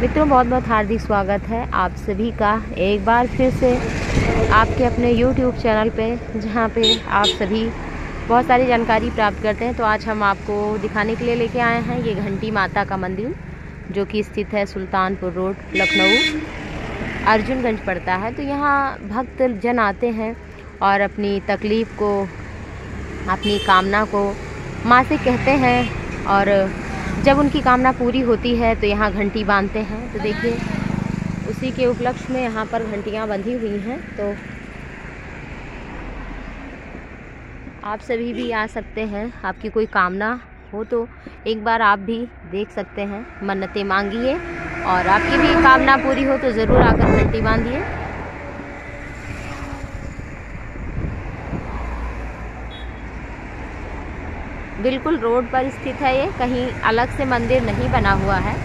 मित्रों बहुत बहुत हार्दिक स्वागत है आप सभी का एक बार फिर से आपके अपने YouTube चैनल पे, जहाँ पे आप सभी बहुत सारी जानकारी प्राप्त करते हैं। तो आज हम आपको दिखाने के लिए लेके आए हैं ये घंटी माता का मंदिर, जो कि स्थित है सुल्तानपुर रोड, लखनऊ। अर्जुनगंज पड़ता है। तो यहाँ भक्त जन आते हैं और अपनी तकलीफ़ को, अपनी कामना को माँ से कहते हैं और जब उनकी कामना पूरी होती है तो यहाँ घंटी बांधते हैं। तो देखिए, उसी के उपलक्ष्य में यहाँ पर घंटियाँ बंधी हुई हैं। तो आप सभी भी आ सकते हैं। आपकी कोई कामना हो तो एक बार आप भी देख सकते हैं। मन्नतें मांगिए और आपकी भी कामना पूरी हो तो ज़रूर आकर घंटी बांधिए। बिल्कुल रोड पर स्थित है ये कहीं अलग से मंदिर नहीं बना हुआ है।